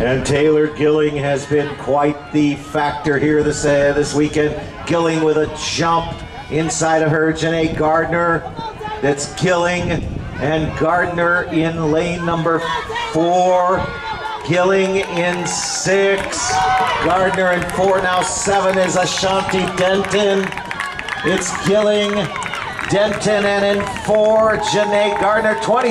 And Taylor Gilling has been quite the factor here this uh, this weekend. Gilling with a jump inside of her. Janae Gardner. That's Gilling and Gardner in lane number four. Gilling in six. Gardner in four. Now seven is Ashanti Denton. It's Gilling, Denton, and in four, Janae Gardner. 20.